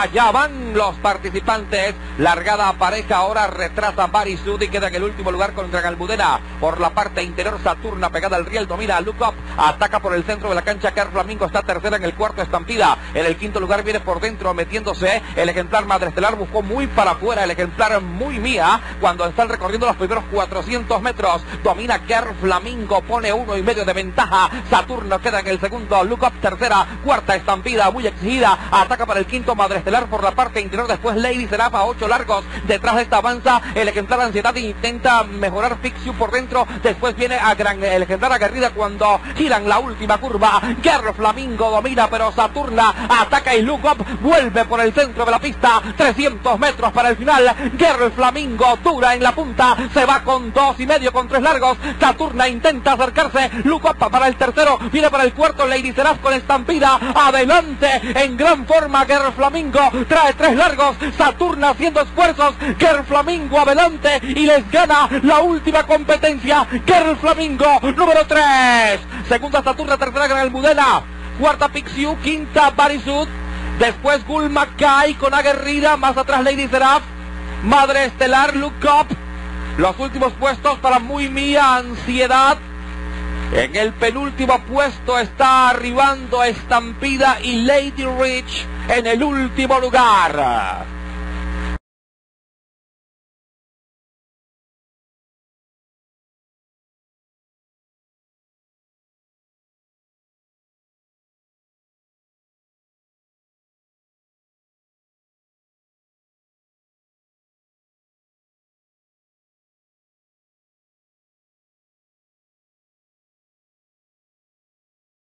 Allá van los participantes. Largada pareja ahora retrasa Barisud y queda en el último lugar con Gran Almudena. Por la parte interior Saturna pegada al riel domina Look Up. Ataca por el centro de la cancha Car Flamingo está tercera en el cuarto estampida. En el quinto lugar viene por dentro metiéndose el ejemplar Madre Estelar. Buscó muy para afuera el ejemplar muy mía cuando están recorriendo los primeros 400 metros. Domina Car Flamingo. Pone uno y medio de ventaja. Saturno queda en el segundo. Look Up tercera. Cuarta estampida muy exigida. Ataca para el quinto Madre Estelar por la parte interior. Después Lady Serapa, ocho largos. Detrás de esta avanza el ejemplar Ansiedad intenta mejorar Fixiu por dentro. Después viene a gran, el ejemplar aguerrida cuando giran la última curva. Guerra Flamingo domina, pero Saturna ataca y Up vuelve por el centro de la pista. 300 metros para el final. Guerra Flamingo dura en la punta. Se va con dos y medio con tres largos. Saturna intenta acercarse. Up para el tercero. Viene para el cuarto. Lady Seraph con estampida. Adelante en gran forma. Guerra Flamingo trae tres largos. Saturna haciendo esfuerzos. Guerra Flamingo adelante y les gana la última competencia. Guerra Flamingo número 3. Segunda Saturna, tercera Gran Almudena. Cuarta Pixiu, quinta Barisud. Después Gulma Kai con aguerrida. Más atrás Lady Seraph. Madre Estelar, Look Up. Los últimos puestos para Muy Mía, Ansiedad. En el penúltimo puesto está arribando Estampida y Lady Rich en el último lugar.